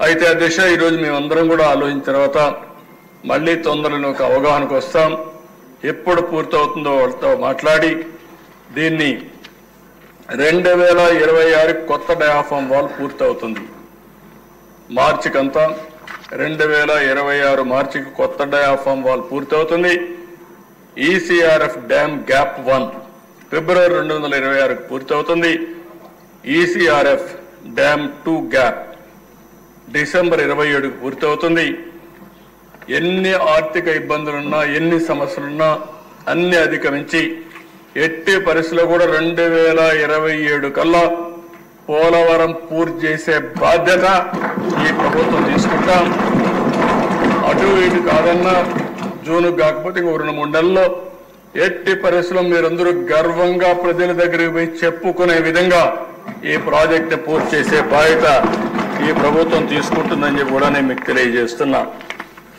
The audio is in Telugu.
అయితే ఆ దిశ ఈరోజు మేమందరం కూడా ఆలోచించిన తర్వాత మళ్ళీ తొందరలో ఒక అవగాహనకు వస్తాం. ఎప్పుడు పూర్తవుతుందో వాళ్ళతో మాట్లాడి దీన్ని రెండు వేల ఇరవై ఆరు కొత్త డయాఫామ్ వాల్ పూర్తవుతుంది. మార్చికంతా రెండు వేల ఇరవై ఆరు మార్చికి కొత్త డయాఫామ్ వాల్ పూర్తవుతుంది. ఈసీఆర్ఎఫ్ డ్యామ్ గ్యాప్ వన్ ఫిబ్రవరి రెండు వందల ఇరవై ఆరుకు పూర్తవుతుంది. ECRF dam two gap December ఇరవై ఏడుకు పూర్తవుతుంది. ఎన్ని ఆర్థిక ఇబ్బందులున్నా ఎన్ని సమస్యలున్నా అన్ని అధిగమించి ఎట్టి పరిస్థితుల్లో కూడా రెండు వేల ఇరవై ఏడు కల్లా పోలవరం పూర్తి చేసే బాధ్యత ఈ ప్రభుత్వం తీసుకుంటాం. అటు ఇటు కాదన్నా జూన్ కాకపోతే ఇంకో రెండు మూడు నెలల్లో ఎట్టి పరిస్థితుల్లో మీరందరూ గర్వంగా ప్రజల దగ్గరికి పోయి చెప్పుకునే విధంగా ఈ ప్రాజెక్ట్ పూర్తి చేసే బాధ్యత ఈ ప్రభుత్వం తీసుకుంటుందని చెప్పి కూడా నేను మీకు తెలియజేస్తున్నా.